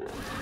you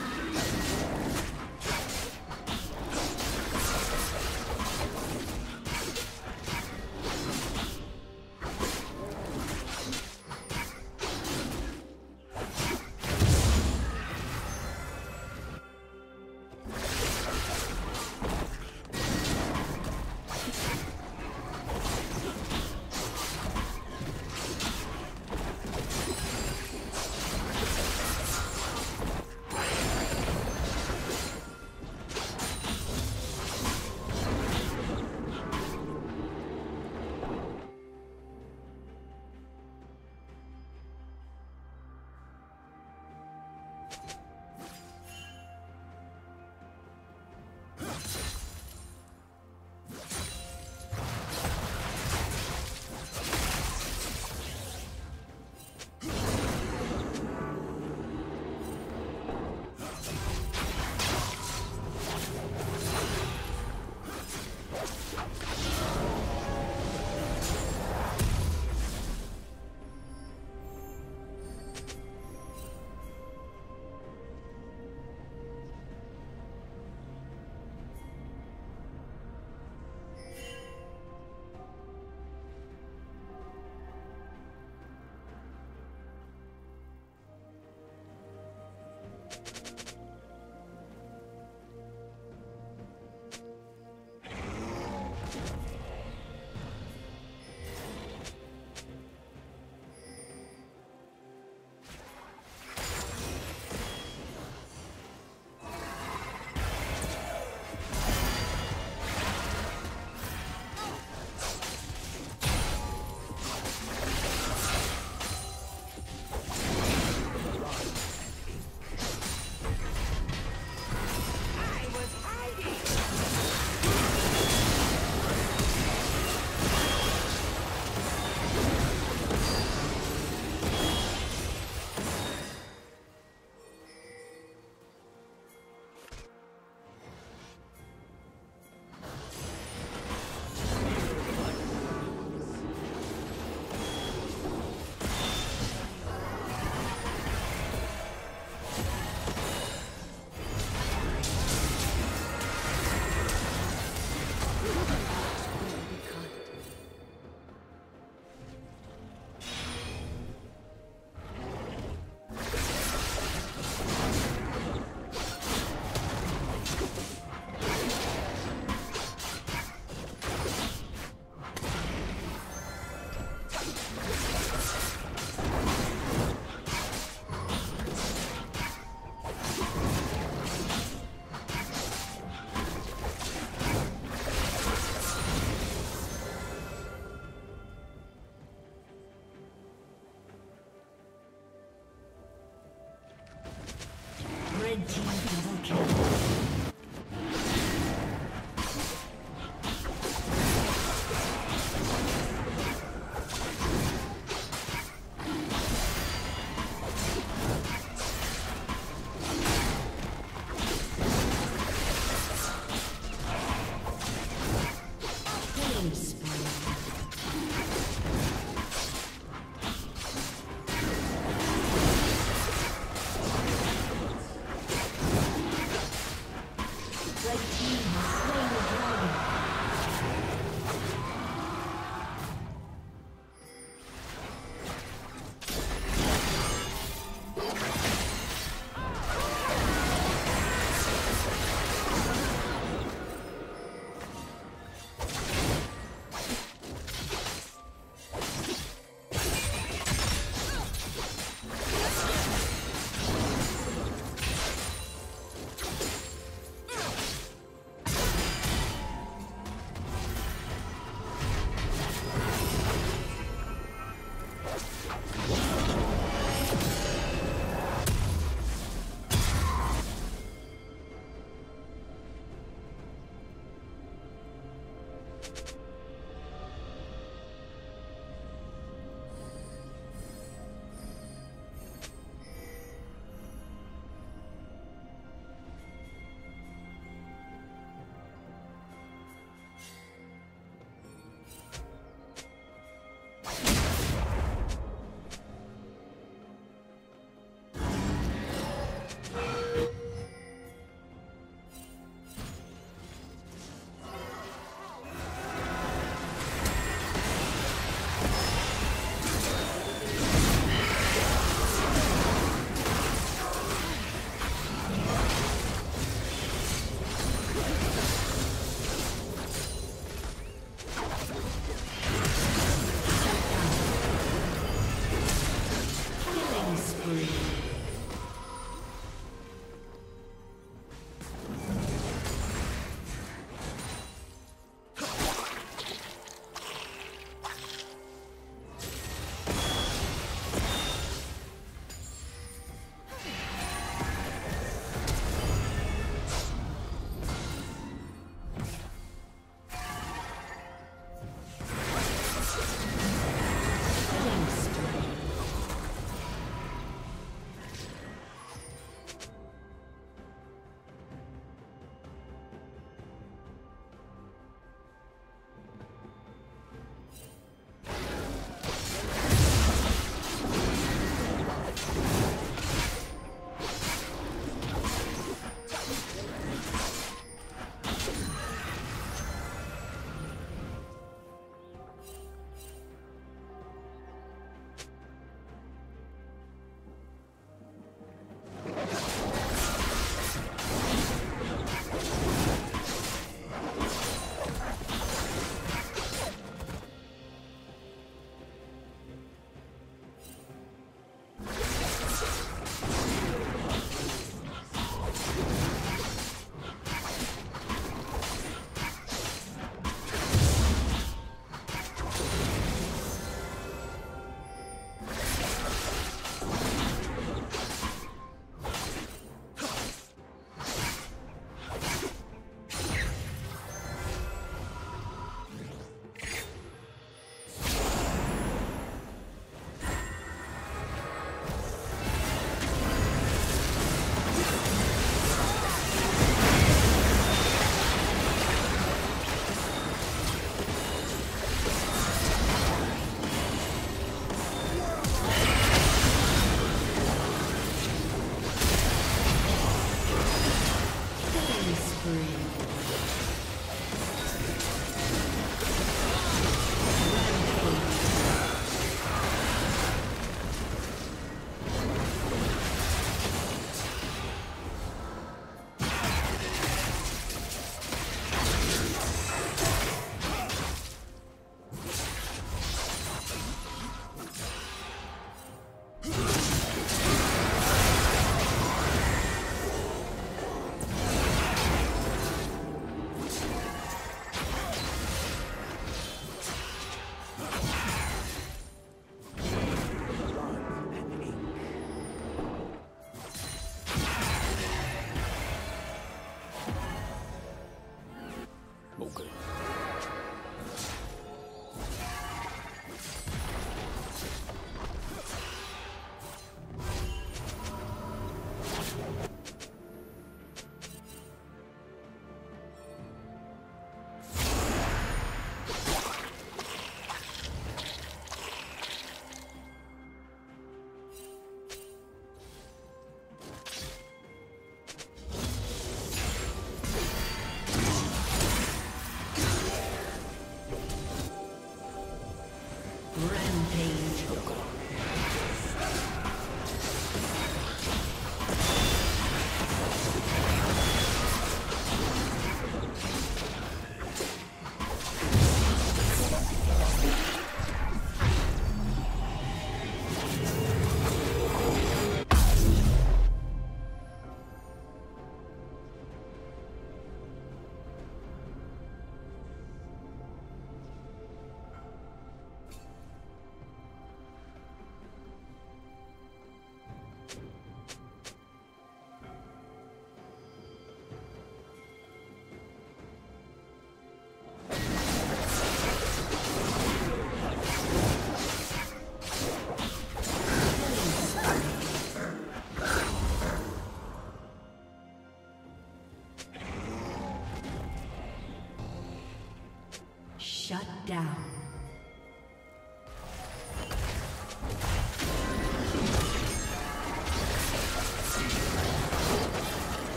down.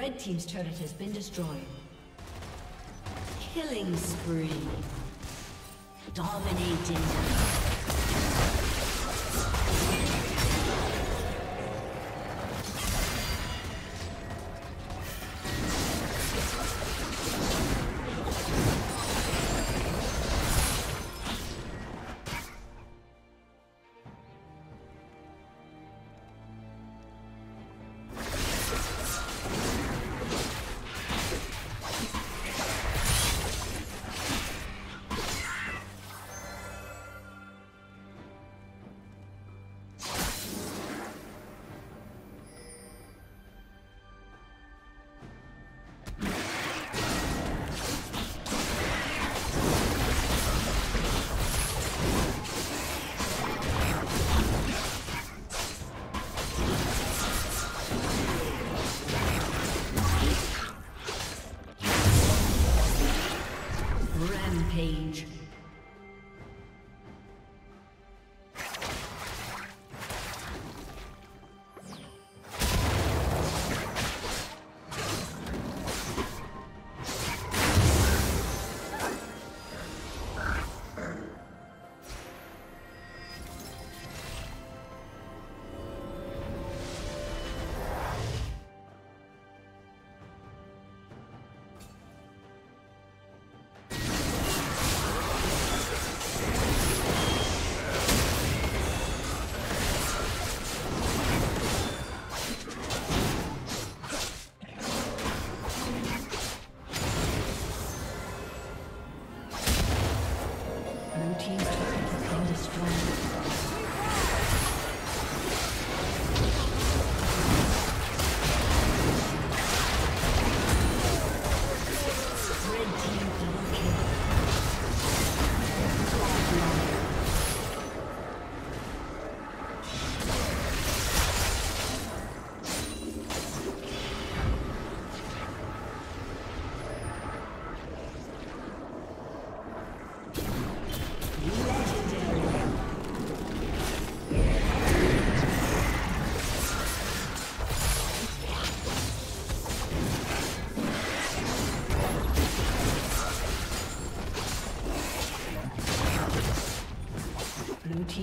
Red Team's turret has been destroyed. Killing spree. Dominating.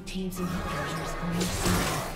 Team's inhibitor is almost Okay.